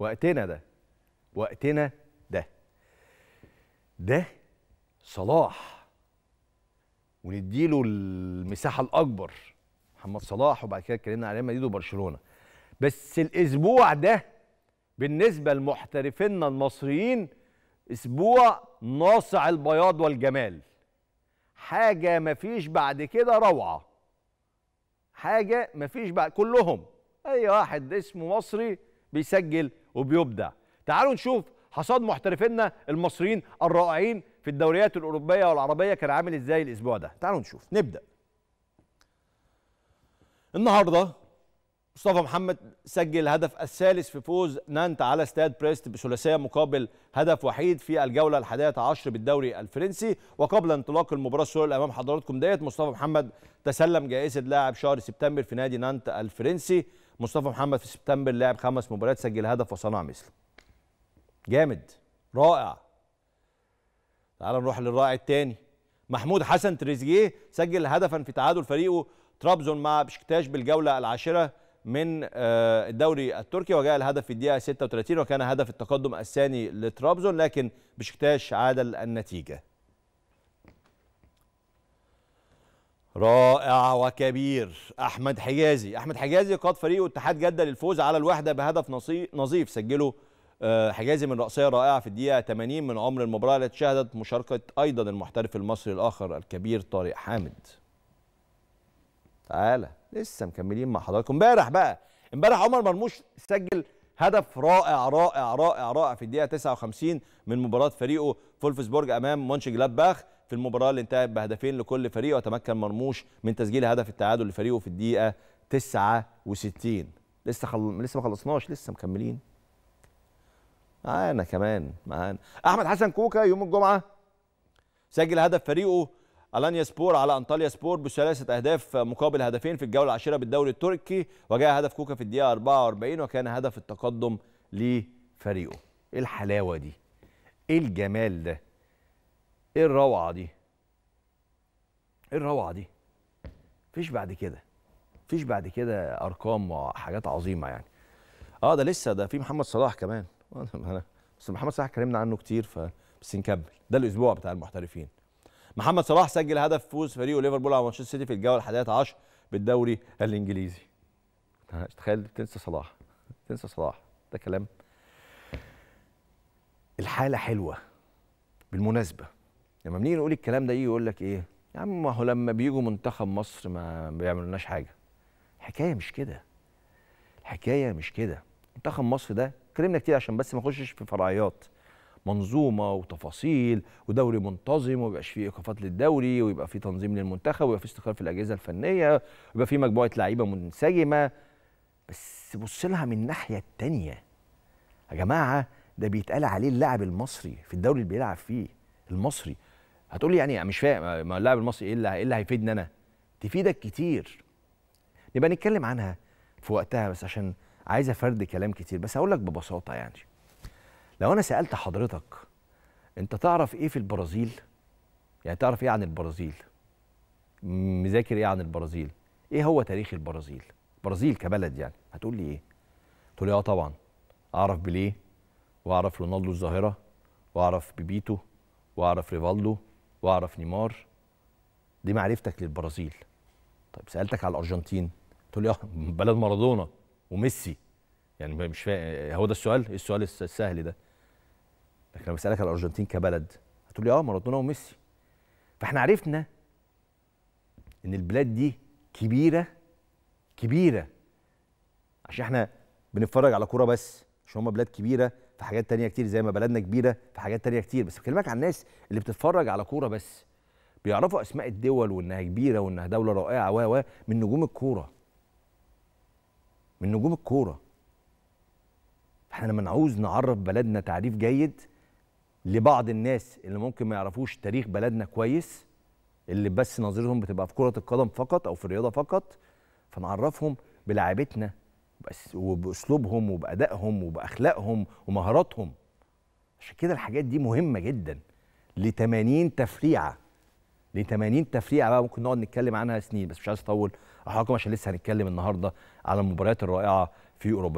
وقتنا ده وقتنا ده. ده صلاح. ونديله المساحة الأكبر محمد صلاح وبعد كده اتكلمنا على ريال مدريد وبرشلونة. بس الأسبوع ده بالنسبة لمحترفينا المصريين أسبوع ناصع البياض والجمال. حاجة مفيش بعد كده روعة. حاجة مفيش بعد كلهم. أي واحد اسمه مصري بيسجل وبيبدع. تعالوا نشوف حصاد محترفينا المصريين الرائعين في الدوريات الأوروبية والعربية كان عامل إزاي الأسبوع ده. تعالوا نشوف. نبدأ. النهارده مصطفى محمد سجل الهدف الثالث في فوز نانت على استاد بريست بثلاثية مقابل هدف وحيد في الجولة الحادية عشر بالدوري الفرنسي. وقبل انطلاق المباراة اللي أمام حضراتكم ديت مصطفى محمد تسلم جائزة لاعب شهر سبتمبر في نادي نانت الفرنسي. مصطفى محمد في سبتمبر لعب خمس مباريات سجل هدف وصنع مثله. جامد. رائع. تعال نروح للرائع الثاني محمود حسن تريزيجيه سجل هدفا في تعادل فريقه ترابزون مع بشكتاش بالجولة العاشرة من الدوري التركي وجاء الهدف في الدقيقة 36 وكان هدف التقدم الثاني لترابزون لكن بشكتاش عادل النتيجة. رائع وكبير. أحمد حجازي. أحمد حجازي قاد فريقه اتحاد جدة للفوز على الوحدة بهدف نظيف. سجله حجازي من رأسية رائعة في الدقيقة 80 من عمر المباراة التي شهدت مشاركة أيضا المحترف المصري الآخر الكبير طارق حامد. تعالى لسه مكملين مع حضراتكم. امبارح بقى امبارح عمر مرموش سجل هدف رائع رائع رائع رائع في الدقيقة 59 من مباراة فريقه فولفسبورج أمام مونش جلادباخ في المباراة اللي انتهت بهدفين لكل فريق وتمكن مرموش من تسجيل هدف التعادل لفريقه في الدقيقة 69 لسه خل... لسه ما خلصناش لسه مكملين. معانا كمان معانا. أحمد حسن كوكا يوم الجمعة سجل هدف فريقه ألانيا سبور على أنطاليا سبور بثلاثة أهداف مقابل هدفين في الجولة العاشرة بالدوري التركي وجاء هدف كوكا في الدقيقة 44 وكان هدف التقدم لفريقه. إيه الحلاوة دي؟ إيه الجمال ده؟ إيه الروعة دي؟ إيه الروعة دي؟ مفيش بعد كده مفيش بعد كده أرقام وحاجات عظيمة يعني. آه ده لسه ده في محمد صلاح كمان. بس محمد صلاح اتكلمنا عنه كتير ف بس نكمل. ده الأسبوع بتاع المحترفين. محمد صلاح سجل هدف فوز فريقه ليفربول على مانشستر سيتي في الجولة الحادية عشر بالدوري الإنجليزي. تخيل تنسى صلاح تنسى صلاح. ده كلام. الحالة حلوة بالمناسبة. لما بنيجي نقول الكلام ده يجي يقول لك إيه؟ يا عم ما هو لما بيجوا منتخب مصر ما بيعملوناش حاجة. الحكاية مش كده. الحكاية مش كده. منتخب مصر ده اتكلمنا كتير عشان بس ما اخشش في فرعيات. منظومة وتفاصيل ودوري منتظم وما يبقاش فيه إيقافات للدوري ويبقى فيه تنظيم للمنتخب ويبقى فيه استقرار في الأجهزة الفنية ويبقى فيه مجموعة لعيبة منسجمة. بس بص لها من الناحية الثانية يا جماعة ده بيتقال عليه اللاعب المصري في الدوري اللي بيلعب فيه المصري. هتقول لي يعني مش فاهم ما اللاعب المصري إيه اللي إيه اللي هيفيدني أنا؟ تفيدك كتير. نبقى نتكلم عنها في وقتها بس عشان عايزه فرد كلام كتير. بس هقول لك ببساطة يعني. لو أنا سألت حضرتك أنت تعرف إيه في البرازيل؟ يعني تعرف إيه عن البرازيل؟ مذاكر إيه عن البرازيل؟ إيه هو تاريخ البرازيل؟ البرازيل كبلد يعني. هتقول لي إيه؟ تقول لي آه طبعا. أعرف بيليه وأعرف رونالدو الظاهرة وأعرف بيبيتو وأعرف ريفالدو وأعرف نيمار دي معرفتك للبرازيل. طيب سألتك على الأرجنتين تقول لي آه بلد مارادونا وميسي. يعني مش فاهم هو ده السؤال؟ إيه السؤال السهل ده؟ لكن لما بسالك على الأرجنتين كبلد هتقول لي آه مارادونا وميسي. فإحنا عرفنا إن البلاد دي كبيرة كبيرة. عشان إحنا بنتفرج على كورة بس مش هم بلاد كبيرة في حاجات تانية كتير زي ما بلدنا كبيرة في حاجات تانية كتير. بس بكلمك عن الناس اللي بتتفرج على كورة بس. بيعرفوا أسماء الدول وإنها كبيرة وإنها دولة رائعة و و من نجوم الكورة. من نجوم الكورة. إحنا لما نعوز نعرف بلدنا تعريف جيد لبعض الناس اللي ممكن ما يعرفوش تاريخ بلدنا كويس اللي بس نظرتهم بتبقى في كرة القدم فقط أو في الرياضة فقط فنعرفهم بلعبتنا بس وبأسلوبهم وبأدائهم وبأخلاقهم ومهاراتهم. عشان كده الحاجات دي مهمة جدا. ل 80 تفريعة. ل 80 تفريعة بقى ممكن نقعد نتكلم عنها سنين بس مش عايز أطول. أحرقكم عشان لسه هنتكلم النهاردة على المباريات الرائعة في أوروبا.